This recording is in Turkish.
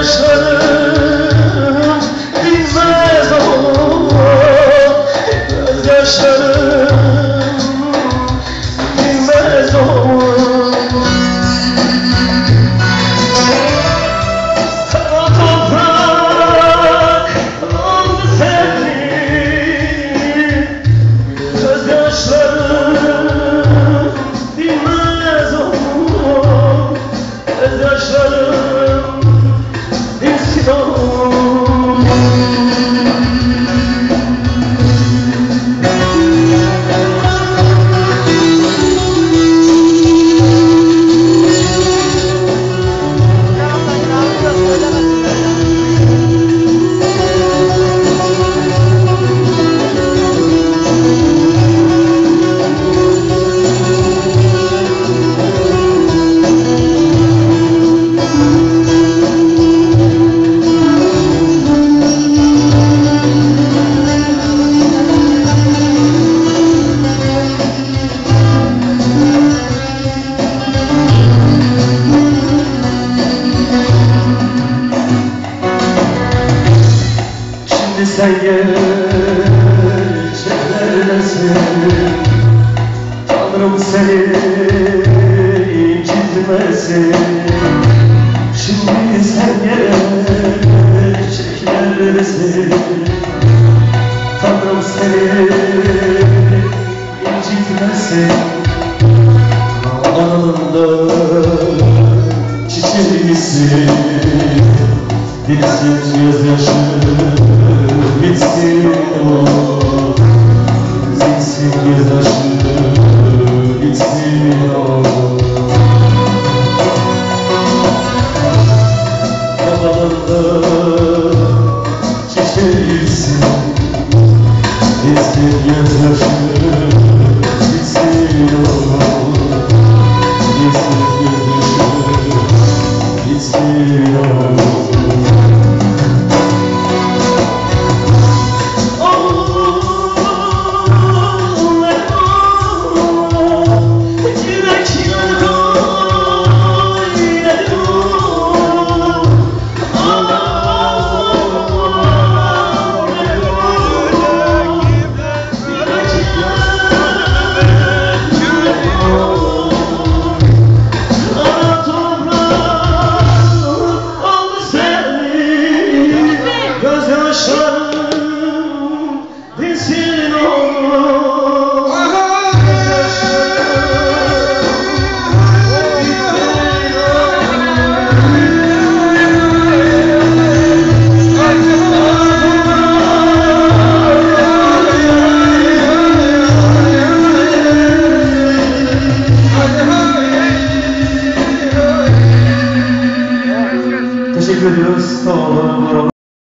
yaşarım sen gerçeklerdesin Tanrım seni incitmesin Şimdi sen gerçeklerdesin Tanrım seni incitmesin Anında çiçeğisin Dilsiz gözyaşı bitsin o Dilsiz gözyaşı bitsin o Babalarında çiçeğisin Dilsiz gözyaşı bitsin o Dilsiz gözyaşı bitsin o veriyoruz. Tamam,